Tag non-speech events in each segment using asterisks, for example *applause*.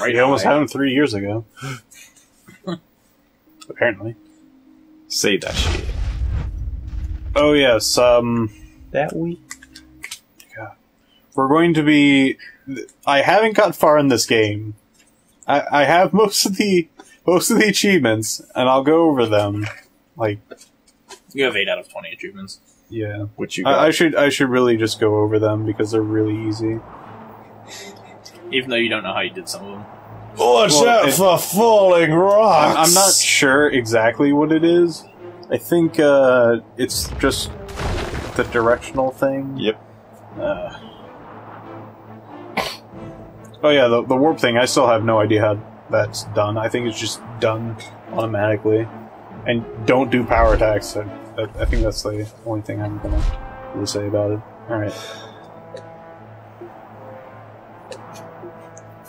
Right. You almost had him three years ago. *gasps* Apparently. Say that shit. Oh yes. Um, That week. we're going to be. I haven't got far in this game. I, I have most of the most of the achievements, and I'll go over them. Like, You have eight out of twenty achievements. yeah, Which you got? I, I should I should really just go over them because they're really easy. Even though you don't know how you did some of them. Watch Well, out it- for falling rocks. I'm, I'm not sure exactly what it is. I think uh, it's just the directional thing. Yep. Uh, oh yeah, the, the warp thing. I still have no idea how that's done. I think it's just done automatically. And don't do power attacks. I, I, I think that's the only thing I'm gonna really say about it. All right.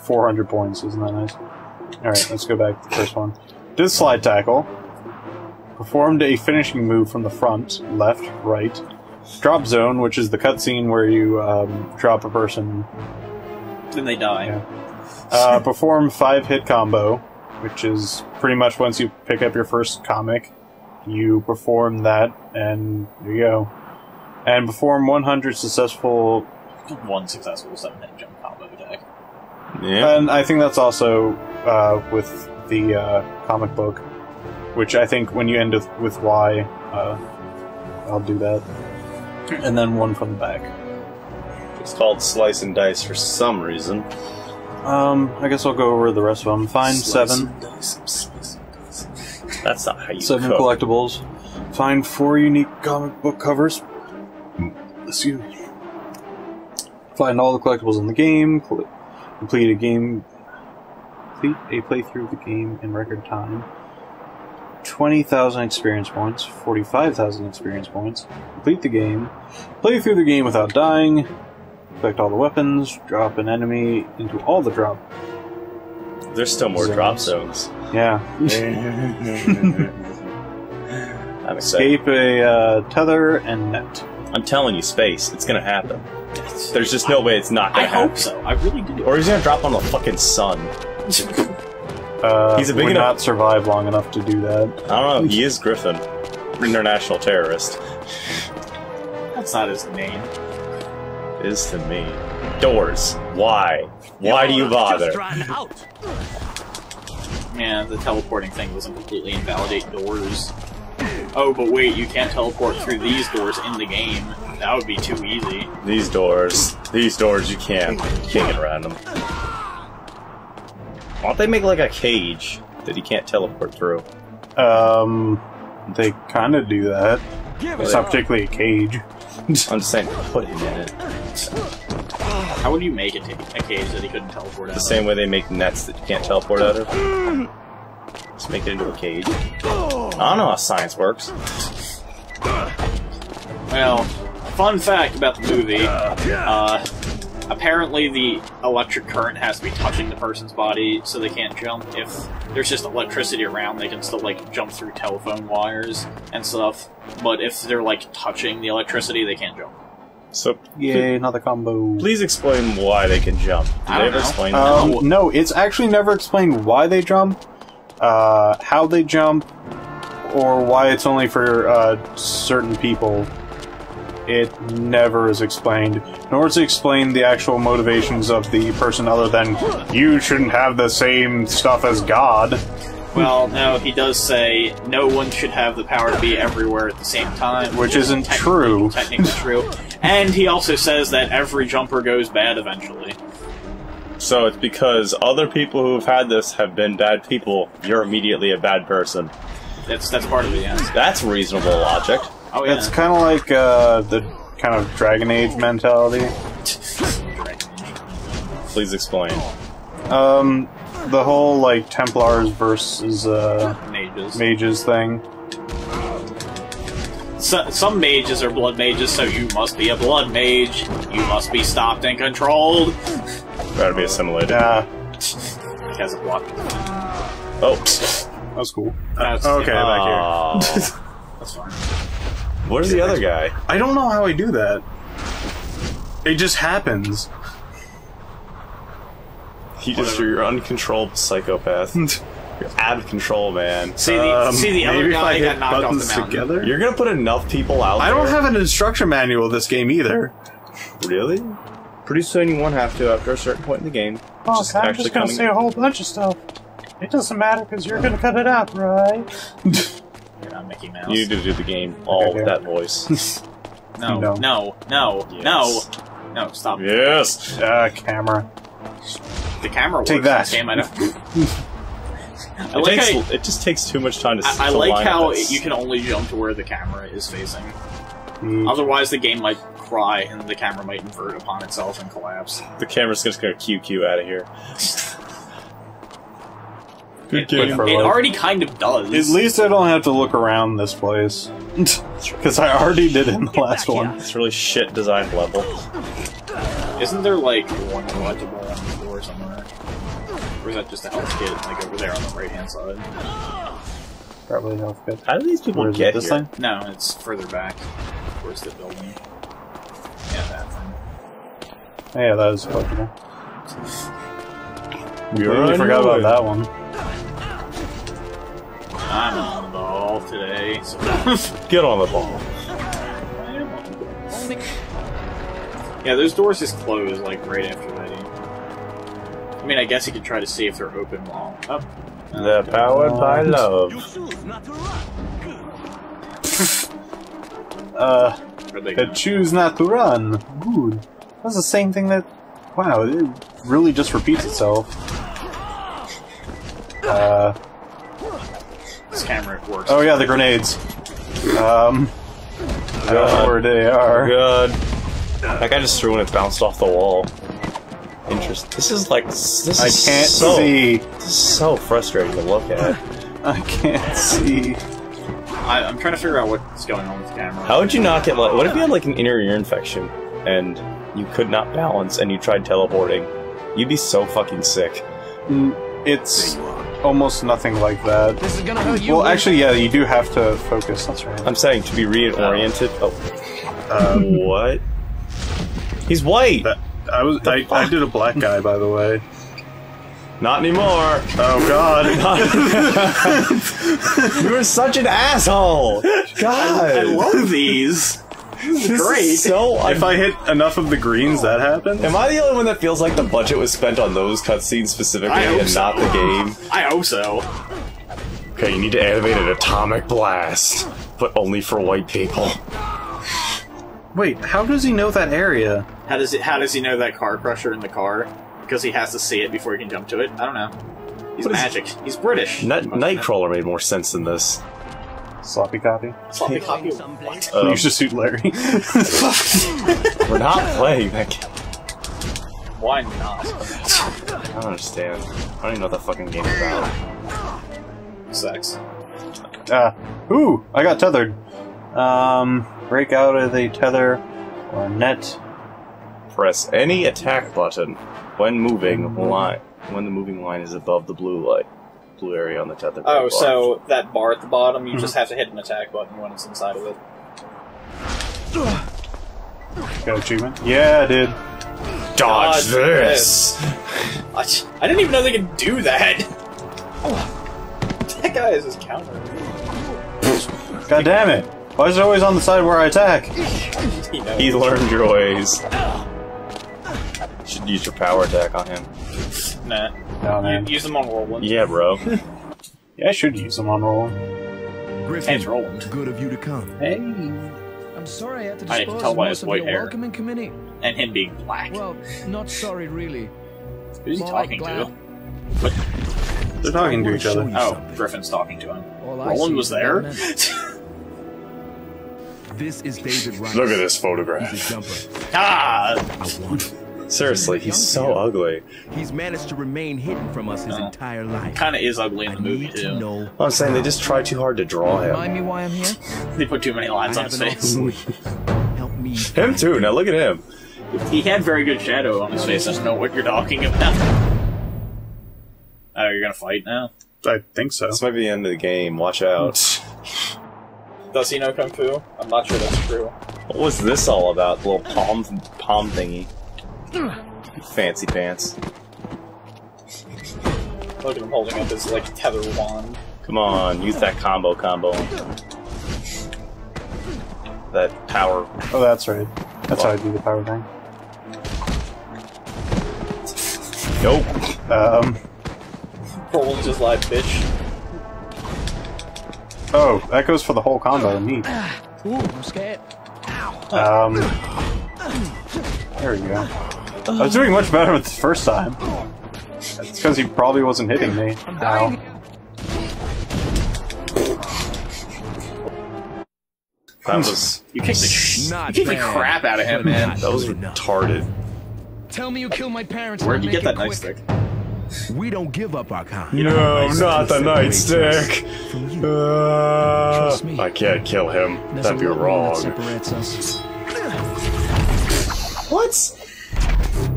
400 points, isn't that nice? Alright, let's go back to the first one. Did slide tackle. Performed a finishing move from the front, left, right. Drop zone, which is the cutscene where you um, drop a person. Then they die. Yeah. Uh, *laughs* perform five hit combo, which is pretty much once you pick up your first comic, you perform that, and there you go. And perform 100 successful One successful seven hit jump combo attack. Yeah. And I think that's also uh, with the uh, comic book, which I think when you end with, with Y, uh, I'll do that. And then one from the back. It's called Slice and Dice for some reason. Um, I guess I'll go over the rest of them. Find Slice seven, and dice, slice and dice. That's not how you seven cook. collectibles. Find four unique comic book covers. Excuse me. Find all the collectibles in the game. cl- Complete a game. Complete a playthrough of the game in record time. 20,000 experience points, 45,000 experience points. Complete the game. Play through the game without dying. Collect all the weapons. Drop an enemy into all the drop. There's still more Zones. drop zones. Yeah. *laughs* I'm excited. Escape a uh, tether and net. I'm telling you, space. It's gonna happen. There's just no way it's not I gonna happen. hope so. I really do. Or he's gonna drop on the fucking sun. *laughs* Uh, He's a big would enough- not survive long enough to do that. I don't know. He is Griffin, international terrorist. That's not his name. Is to me. Doors. Why? Why do you bother? Yeah, the teleporting thing doesn't completely invalidate doors. Oh, but wait, you can't teleport through these doors in the game. That would be too easy. These doors. These doors. You can't. You can't get around them. Why don't they make like a cage that he can't teleport through? Um, they kind of do that. It's not particularly a cage. *laughs* I'm just saying, put him in it. How would you make a, ta- a cage that he couldn't teleport out of? The same way they make nets that you can't teleport out of. Just make it into a cage. I don't know how science works. Well, fun fact about the movie. Uh, apparently the electric current has to be touching the person's body so they can't jump. If there's just electricity around, they can still, like, jump through telephone wires and stuff. But if they're, like, touching the electricity, they can't jump. So Yay, another combo. please explain why they can jump. Did I they don't ever know. explain that? Um, no, it's actually never explained why they jump, uh, how they jump, or why it's only for uh, certain people. It never is explained, nor is it explained the actual motivations of the person other than you shouldn't have the same stuff as God. Well, no, he does say no one should have the power to be everywhere at the same time. Which isn't Technically- true. Technically true. And he also says that every jumper goes bad eventually. So it's because other people who have had this have been bad people. You're immediately a bad person. That's that's part of the answer. That's reasonable logic. Oh yeah. It's kind of like uh, the kind of Dragon Age mentality. Please explain. Um, the whole like Templars versus uh, mages. mages thing. So, some mages are blood mages, so you must be a blood mage. You must be stopped and controlled. Gotta be assimilated. Yeah, He has a block. Oh, that's cool. That's, Okay, yeah, back here. *laughs* That's fine. Where's the other guy? I don't know how I do that. It just happens. You just you're uncontrollable psychopath. *laughs* you're out of control, man. See the Um, see the other maybe if I guy hit got knocked off buttons the mountain. together. You're gonna put enough people out I don't there- have an instruction manual of this game either. Really? Pretty soon you won't have to after a certain point in the game. Oh, Just I'm actually just gonna coming- say a whole bunch of stuff. It doesn't matter because you're gonna cut it out, right? *laughs* You're not Mickey Mouse. You need to do the game all Okay. with that voice. *laughs* no, No. no, no, Yes. no, no. Stop. yes. Uh, camera. The camera works Take in that. this game. I don't. *laughs* I It, like takes, how it just takes too much time to. I, I to like line how up this. you can only jump to where the camera is facing. Mm, Otherwise, the game might cry and the camera might invert upon itself and collapse. The camera's just gonna QQ out of here. *laughs* Good It, game. it for life. already kind of does. At least I don't have to look around this place. *laughs* Because I already did in the last one. It's really shit designed level. Isn't there like one collectible on the floor somewhere? Or is that just a health kit, like over there on the right hand side? Probably health kit. How do these people Where is get? This here? thing? No, it's further back. Where's the building? Yeah, that thing. Yeah, that is collectible. You're Completely on forgot about that one. I'm on the ball today. So *laughs* Get on the ball. yeah, those doors just close like right after that. I mean, I guess you could try to see if they're open while up. They're powered by love. Uh, they choose not to run. Good. That's the same thing that. Wow, it really just repeats itself. Uh, this camera works. oh yeah, the grenades. Um, I don't know where they are. God. That guy just threw and it bounced off the wall. Interesting. This is like this is I can't so, see. This is so frustrating to look at. *laughs* I can't see. I, I'm trying to figure out what's going on with the camera. How would you not get like? What if you had like an inner ear infection and you could not balance and you tried teleporting? You'd be so fucking sick. Mm, It's almost nothing like that. This is gonna hurt you. Well, actually, yeah, you do have to focus. That's right. I'm saying to be reoriented. Um, oh, uh, what? He's white. That- I was. I, I did a black guy, by the way. Not anymore. Oh God! *laughs* You're such an asshole. *laughs* God, I love these. This is great. so. *laughs* if I hit enough of the greens, that happens. Am I the only one that feels like the budget was spent on those cutscenes specifically and so. not the game? I hope so. Okay, you need to activate an atomic blast, but only for white people. Wait, how does he know that area? How does it? How does he know that car crusher in the car? Because he has to see it before he can jump to it. I don't know. He's What is- magic. He's British. Night- Nightcrawler made more sense than this. Sloppy copy. Sloppy copy. of What? Um, you should shoot Larry. *laughs* we're not playing that game. Why not? I don't understand. I don't even know what that fucking game is about. Sex. Ah, ooh, I got tethered. Um, break out of the tether or net. Press any attack button when moving line when the moving line is above the blue light, blue area on the tether. Oh, bar. so that bar at the bottom, Mm-hmm. you just have to hit an attack button when it's inside of it. Got achievement? Yeah, I did. dodge Dodge this. I, I didn't even know they could do that. That guy is his counter. God damn it! Why is it always on the side where I attack? *laughs* He. He learned your ways. You should use your power attack on him. Nah. No, You, man. use them on Roland. Yeah, bro. *laughs* Yeah, I should use them on Roland. Griffin, It's Roland. good of you to come. Hey. I'm sorry I had to I can dispose tell of by most his of white your hair. welcoming committee. And him being black. Well, not sorry, really. Who's he talking glad. to? They're talking to each other. Oh, Griffin's talking to him. All I Roland was there? This is David *laughs* Rice. Look at this photograph. ah! I want him. Seriously, he's so ugly. He's managed to remain hidden from us his Oh. entire life. Kinda is ugly in I the movie, need to too. I'm saying they just try too hard to draw him. Remind him. me why I'm here. *laughs* They put too many lines I on his face. offer for you. Help me. Him find too. Now look at him. He had very good shadow on his face. I don't know what you're talking about. Oh, you're gonna fight now? I think so. This might be the end of the game. Watch out. *laughs* Does he know Kung Fu? I'm not sure that's true. What was this all about? The little palm palm thingy. Fancy pants. Look at him holding up his like tether wand. Come on, use that combo combo. That power. Oh, that's right. That's how I do the power thing. Nope. Um, Roland's just like, bitch. oh, that goes for the whole combo. Neat. Ooh, I'm scared. Um, there we go. I was doing much better with the first time. It's because he probably wasn't hitting me. Ow. That was You kicked the, Not you kicked the crap out of him, man. that was retarded. Tell me you killed my parents. Where'd you get that make it nightstick? We don't give up our kind. No, not the nightstick. From. Uh, I can't kill him. That'd be a little wrong. that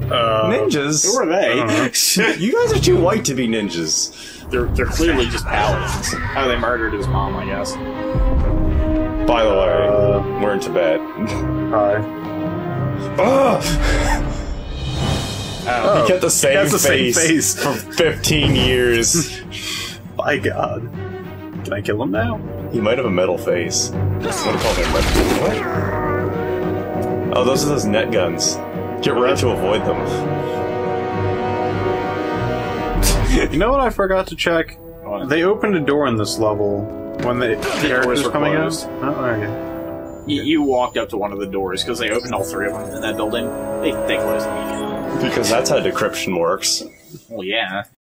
separates us. What? ninjas? Who are they? *laughs* you guys are too white to be ninjas. they're they're clearly just paladins. How they murdered his mom, I guess. By the way, uh, we're in Tibet. Hi. Ugh! Oh, He kept the same, That's the same face, face. for 15 years. *laughs* By God. Can I kill him now? he might have a metal face. What do you call him? What? Oh, those are those net guns. Get ready to avoid them. *laughs* You know what I forgot to check? What? They opened a door in this level when the characters doors were were coming closed. out. Oh, okay. You, you walked up to one of the doors because they opened all three of them in that building. They they closed them. Because that's how decryption works. Well, yeah.